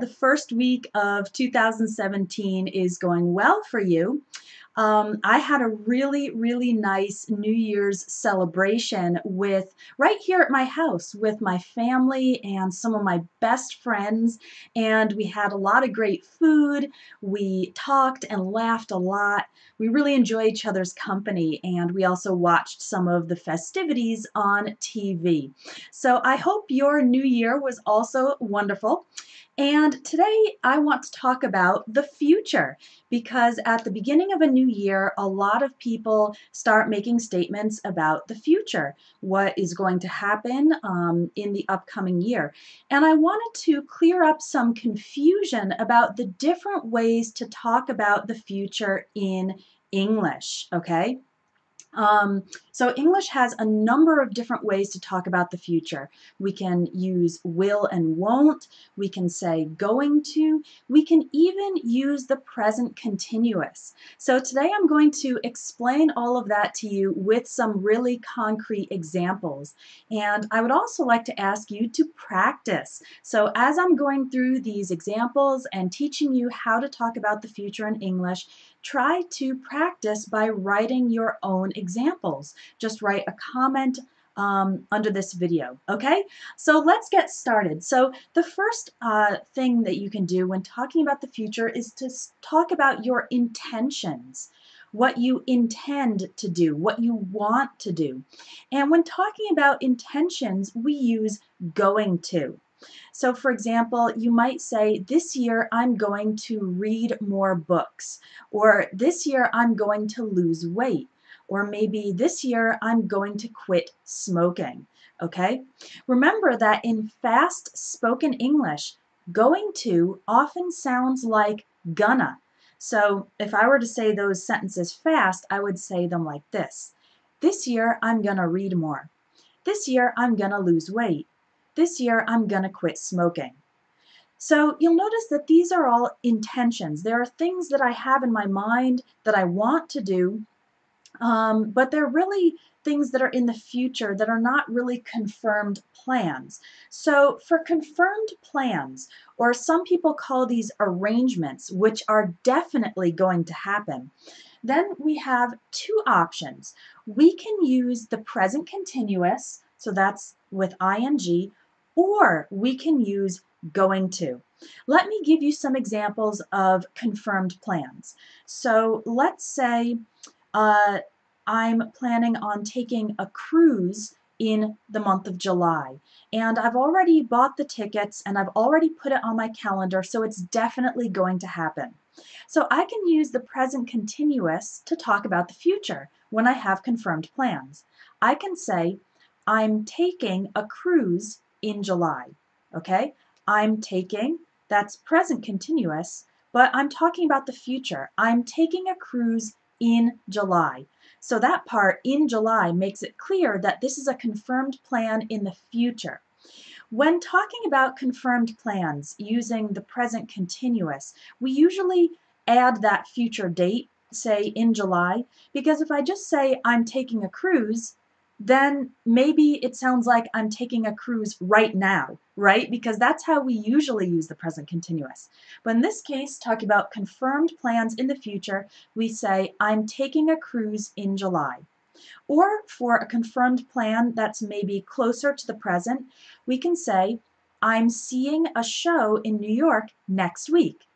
the first week of 2017 is going well for you. Um, I had a really, really nice New Year's celebration with right here at my house with my family and some of my best friends. And we had a lot of great food. We talked and laughed a lot. We really enjoy each other's company. And we also watched some of the festivities on TV. So I hope your new year was also wonderful. And today I want to talk about the future because at the beginning of a new year, a lot of people start making statements about the future, what is going to happen um, in the upcoming year. And I wanted to clear up some confusion about the different ways to talk about the future in English, okay? Um, so English has a number of different ways to talk about the future. We can use will and won't. We can say going to. We can even use the present continuous. So today I'm going to explain all of that to you with some really concrete examples. And I would also like to ask you to practice. So as I'm going through these examples and teaching you how to talk about the future in English, try to practice by writing your own examples. Just write a comment um, under this video, okay? So let's get started. So the first uh, thing that you can do when talking about the future is to talk about your intentions what you intend to do, what you want to do. And when talking about intentions, we use going to. So for example, you might say, this year I'm going to read more books, or this year I'm going to lose weight, or maybe this year I'm going to quit smoking, okay? Remember that in fast spoken English, going to often sounds like gonna. So if I were to say those sentences fast, I would say them like this. This year I'm gonna read more. This year I'm gonna lose weight this year I'm going to quit smoking. So you'll notice that these are all intentions. There are things that I have in my mind that I want to do, um, but they're really things that are in the future that are not really confirmed plans. So for confirmed plans, or some people call these arrangements, which are definitely going to happen, then we have two options. We can use the present continuous, so that's with ing, or we can use going to. Let me give you some examples of confirmed plans. So let's say uh, I'm planning on taking a cruise in the month of July. And I've already bought the tickets and I've already put it on my calendar, so it's definitely going to happen. So I can use the present continuous to talk about the future when I have confirmed plans. I can say, I'm taking a cruise in July. Okay? I'm taking, that's present continuous, but I'm talking about the future. I'm taking a cruise in July. So that part in July makes it clear that this is a confirmed plan in the future. When talking about confirmed plans using the present continuous, we usually add that future date, say in July, because if I just say I'm taking a cruise, then maybe it sounds like I'm taking a cruise right now, right? Because that's how we usually use the present continuous. But in this case, talking about confirmed plans in the future, we say, I'm taking a cruise in July. Or for a confirmed plan that's maybe closer to the present, we can say, I'm seeing a show in New York next week.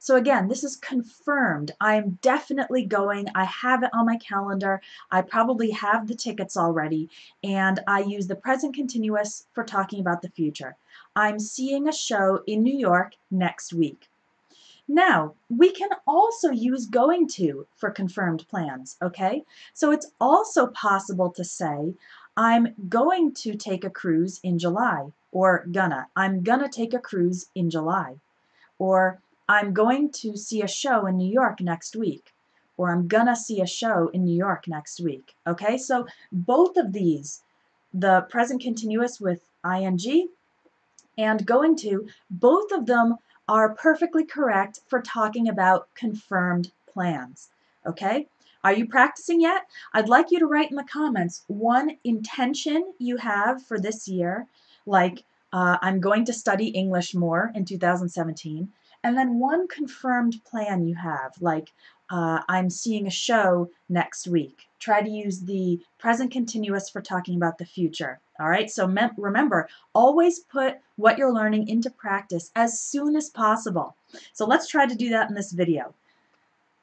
So again, this is confirmed. I'm definitely going. I have it on my calendar. I probably have the tickets already, and I use the present continuous for talking about the future. I'm seeing a show in New York next week. Now, we can also use going to for confirmed plans, okay? So it's also possible to say, I'm going to take a cruise in July, or gonna. I'm gonna take a cruise in July. Or I'm going to see a show in New York next week, or I'm gonna see a show in New York next week. Okay, so both of these, the present continuous with ing and going to, both of them are perfectly correct for talking about confirmed plans. Okay? Are you practicing yet? I'd like you to write in the comments one intention you have for this year, like uh, I'm going to study English more in 2017, and then one confirmed plan you have, like uh, I'm seeing a show next week. Try to use the present continuous for talking about the future. All right, so remember, always put what you're learning into practice as soon as possible. So let's try to do that in this video.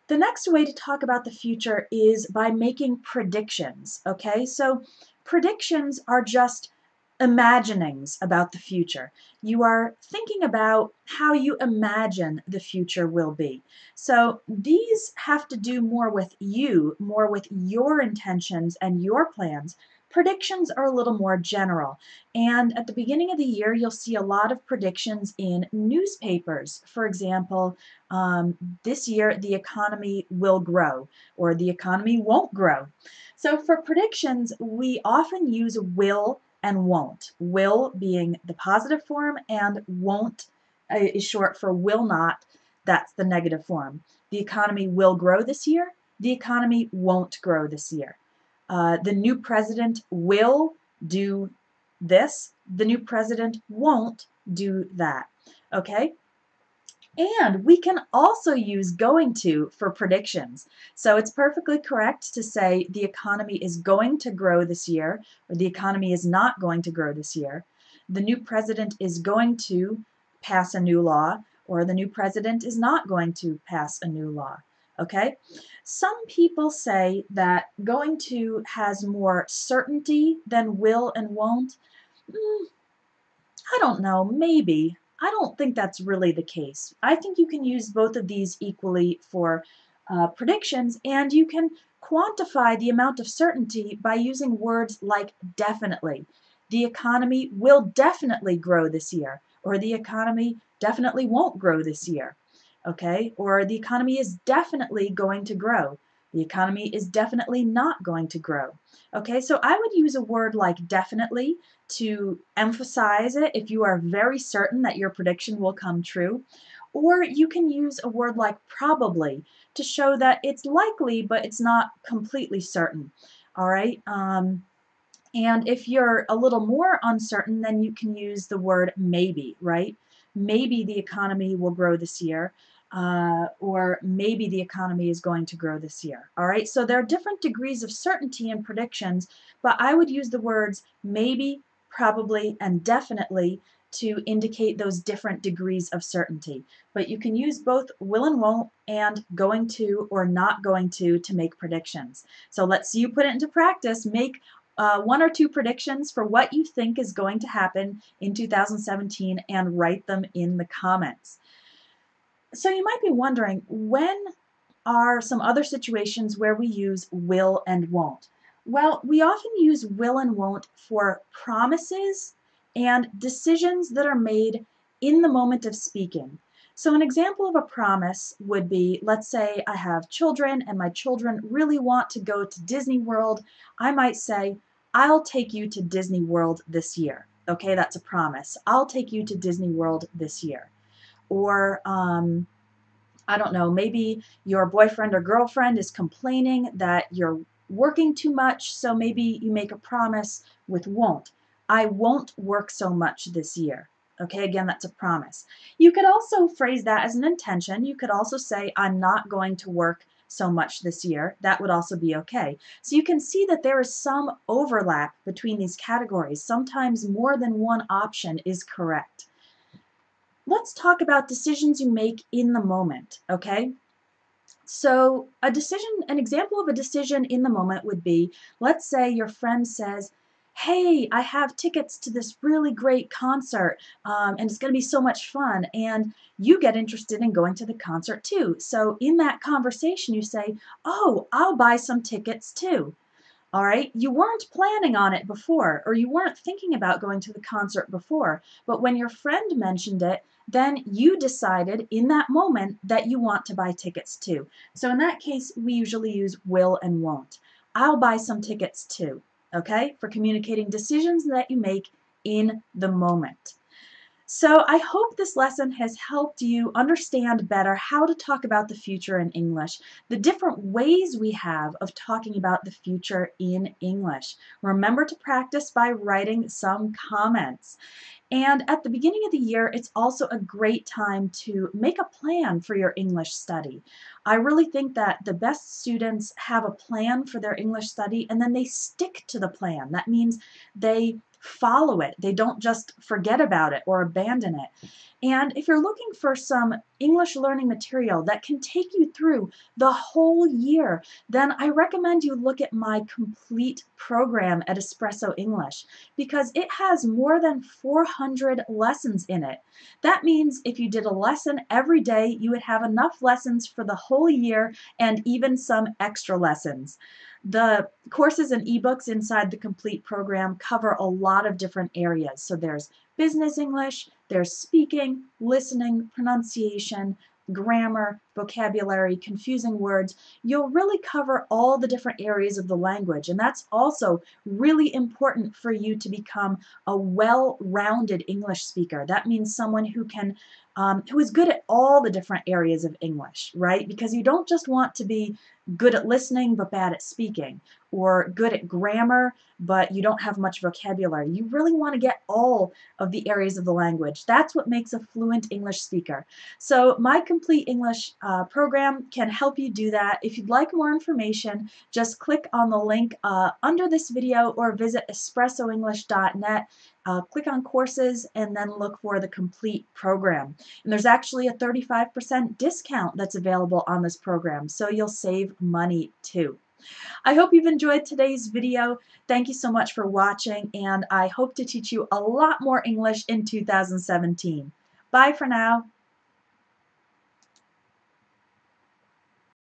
The next way to talk about the future is by making predictions, okay? So predictions are just imaginings about the future. You are thinking about how you imagine the future will be. So these have to do more with you, more with your intentions and your plans. Predictions are a little more general. And at the beginning of the year, you'll see a lot of predictions in newspapers. For example, um, this year the economy will grow or the economy won't grow. So for predictions, we often use will and won't. Will being the positive form and won't uh, is short for will not. That's the negative form. The economy will grow this year. The economy won't grow this year. Uh, the new president will do this. The new president won't do that. Okay? And we can also use going to for predictions. So it's perfectly correct to say the economy is going to grow this year or the economy is not going to grow this year. The new president is going to pass a new law or the new president is not going to pass a new law. Okay? Some people say that going to has more certainty than will and won't. Mm, I don't know, maybe. I don't think that's really the case. I think you can use both of these equally for uh, predictions, and you can quantify the amount of certainty by using words like definitely. The economy will definitely grow this year, or the economy definitely won't grow this year, okay? Or the economy is definitely going to grow. The economy is definitely not going to grow. Okay, so I would use a word like definitely to emphasize it if you are very certain that your prediction will come true. Or you can use a word like probably to show that it's likely, but it's not completely certain. All right. Um, and if you're a little more uncertain, then you can use the word maybe, right? Maybe the economy will grow this year uh, or maybe the economy is going to grow this year. All right, so there are different degrees of certainty in predictions, but I would use the words maybe, probably, and definitely to indicate those different degrees of certainty. But you can use both will and won't and going to or not going to to make predictions. So let's see you put it into practice. Make uh, one or two predictions for what you think is going to happen in 2017 and write them in the comments. So you might be wondering, when are some other situations where we use will and won't? Well, we often use will and won't for promises and decisions that are made in the moment of speaking. So an example of a promise would be, let's say I have children and my children really want to go to Disney World. I might say, I'll take you to Disney World this year. Okay, that's a promise. I'll take you to Disney World this year or um, I don't know, maybe your boyfriend or girlfriend is complaining that you're working too much, so maybe you make a promise with won't. I won't work so much this year. Okay, again, that's a promise. You could also phrase that as an intention. You could also say, I'm not going to work so much this year. That would also be okay. So you can see that there is some overlap between these categories. Sometimes more than one option is correct let's talk about decisions you make in the moment, okay? So a decision, an example of a decision in the moment would be, let's say your friend says, hey, I have tickets to this really great concert um, and it's going to be so much fun. And you get interested in going to the concert too. So in that conversation, you say, oh, I'll buy some tickets too. All right, you weren't planning on it before, or you weren't thinking about going to the concert before, but when your friend mentioned it, then you decided in that moment that you want to buy tickets too. So in that case, we usually use will and won't. I'll buy some tickets too, okay, for communicating decisions that you make in the moment. So I hope this lesson has helped you understand better how to talk about the future in English, the different ways we have of talking about the future in English. Remember to practice by writing some comments. And at the beginning of the year, it's also a great time to make a plan for your English study. I really think that the best students have a plan for their English study and then they stick to the plan. That means they follow it. They don't just forget about it or abandon it. And if you're looking for some English learning material that can take you through the whole year, then I recommend you look at my complete program at Espresso English because it has more than 400 lessons in it. That means if you did a lesson every day, you would have enough lessons for the whole year and even some extra lessons. The courses and ebooks inside the complete program cover a lot of different areas. So there's business English, there's speaking, listening, pronunciation, grammar, vocabulary, confusing words. You'll really cover all the different areas of the language, and that's also really important for you to become a well-rounded English speaker. That means someone who can um, who is good at all the different areas of English, right? Because you don't just want to be good at listening but bad at speaking, or good at grammar but you don't have much vocabulary. You really want to get all of the areas of the language. That's what makes a fluent English speaker. So my Complete English uh, program can help you do that. If you'd like more information, just click on the link uh, under this video or visit espressoenglish.net uh, click on courses and then look for the complete program. And there's actually a 35% discount that's available on this program, so you'll save money too. I hope you've enjoyed today's video. Thank you so much for watching, and I hope to teach you a lot more English in 2017. Bye for now.